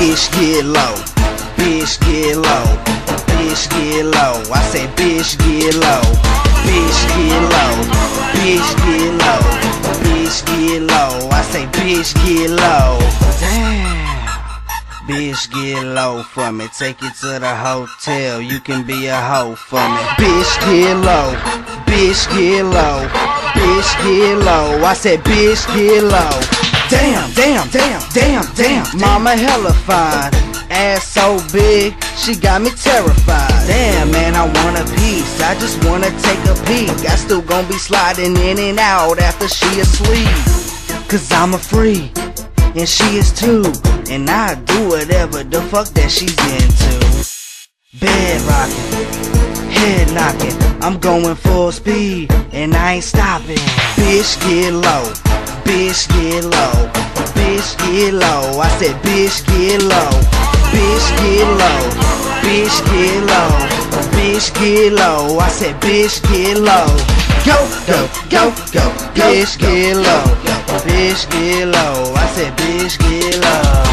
bitch get low, bitch get low, bitch get low. I say bitch get low, bitch get low, bitch get low, bitch get low. I say bitch get low. Damn. Bitch, get low for me. Take you to the hotel. You can be a hoe for me. Bitch, get low. Bitch, get low. Bitch, get low. I said, bitch, get low. Damn, damn, damn, damn, damn. Mama hella fine. Ass so big, she got me terrified. Damn, man, I want a piece. I just wanna take a peek. I still gon' be sliding in and out after she asleep. Cause I'm a free, and she is too. And I do whatever the fuck that she's into. Bed rocking, head knocking, I'm going full speed, and I ain't stopping. Bitch get low, bitch get low, bitch get low. I said bitch get low, bitch get low, bitch get low, bitch get low. I said bitch get low. Go, go, go, go, bitch get low, bitch get low. I said bitch get low.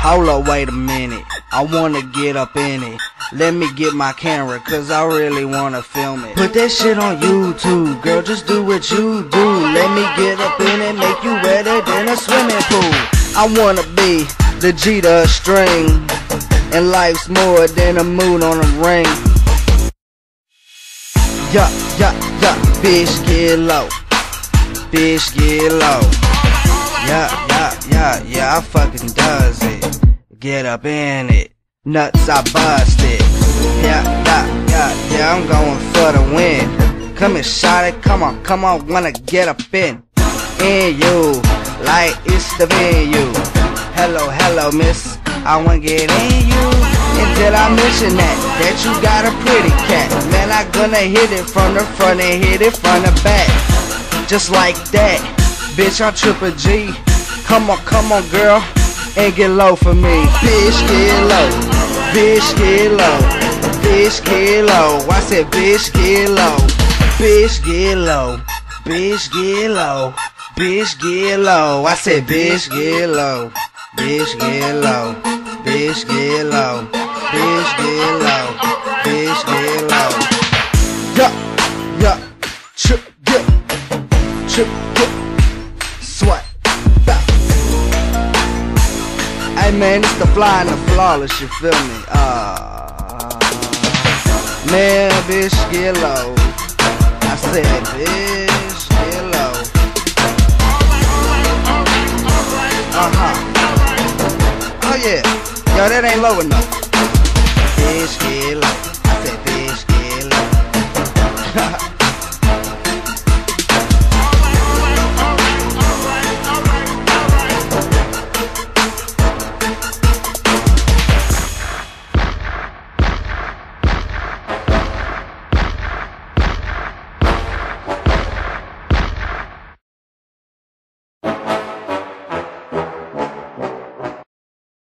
Hold up, wait a minute. I wanna get up in it. Let me get my camera, cause I really wanna film it. Put that shit on YouTube, girl, just do what you do. Let me get up in it, make you wetter than a swimming pool. I wanna be the G to a string, and life's more than a moon on a ring. Yeah, yeah, yeah, bitch get low, bitch get low. Yeah, yeah, yeah, yeah, I fucking does it. Get up in it, nuts I busted. Yeah, yeah, yeah, yeah, I'm going for the win. Come and shot it, come on, come on, wanna get up in. In you, like it's the venue. Hello, hello, miss, I wanna get in you. And did I mention that, that you got a pretty cat? Man, I gonna hit it from the front and hit it from the back. Just like that, bitch, I'm triple G. Come on, come on, girl, and get low for me. Bitch, get low, bitch, get low, bitch, get low. I said, bitch, get low, bitch, get low, bitch, get low, bitch, get low. I said, bitch, get low, bitch, get low, bitch, get low, bitch, get low, bitch, get low. Yeah, yeah, trip, yeah, trip, yeah, sweat. Hey man, it's the fly and the flawless, you feel me? Uh, man, bitch, get low. I said, bitch, get low. Uh huh. Oh yeah. Yo, that ain't low enough. Bitch, get low.